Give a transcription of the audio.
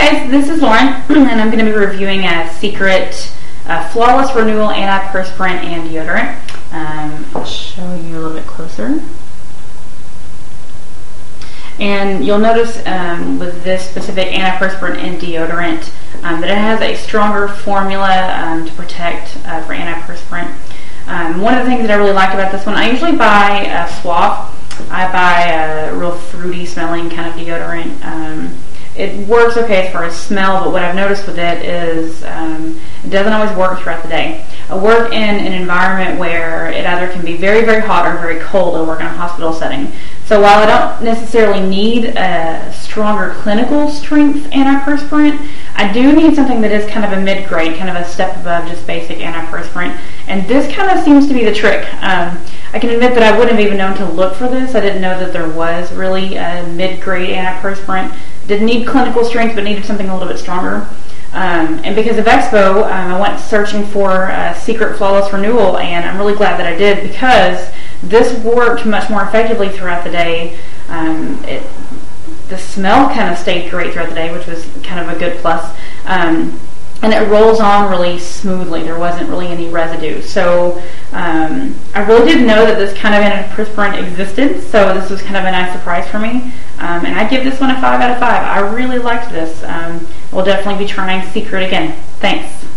guys, this is Lauren, and I'm going to be reviewing a Secret uh, Flawless Renewal Antiperspirant and Deodorant. Um, I'll show you a little bit closer. And you'll notice um, with this specific antiperspirant and deodorant um, that it has a stronger formula um, to protect uh, for antiperspirant. Um, one of the things that I really like about this one, I usually buy a Suave. I buy a real fruity smelling kind of deodorant. It works okay as far as smell, but what I've noticed with it is um, it doesn't always work throughout the day. I work in an environment where it either can be very, very hot or very cold. I work in a hospital setting. So while I don't necessarily need a stronger clinical strength antiperspirant, I do need something that is kind of a mid-grade, kind of a step above just basic antiperspirant. And this kind of seems to be the trick. Um, I can admit that I wouldn't have even known to look for this. I didn't know that there was really a mid-grade antiperspirant. Didn't need clinical strength, but needed something a little bit stronger. Um, and because of Expo, um, I went searching for a secret flawless renewal, and I'm really glad that I did because this worked much more effectively throughout the day. Um, it, the smell kind of stayed great throughout the day, which was kind of a good plus. Um, and it rolls on really smoothly. There wasn't really any residue. So um, I really didn't know that this kind of antiperspirant existed. So this was kind of a nice surprise for me. Um, and I give this one a 5 out of 5. I really liked this. Um, we'll definitely be trying Secret again. Thanks.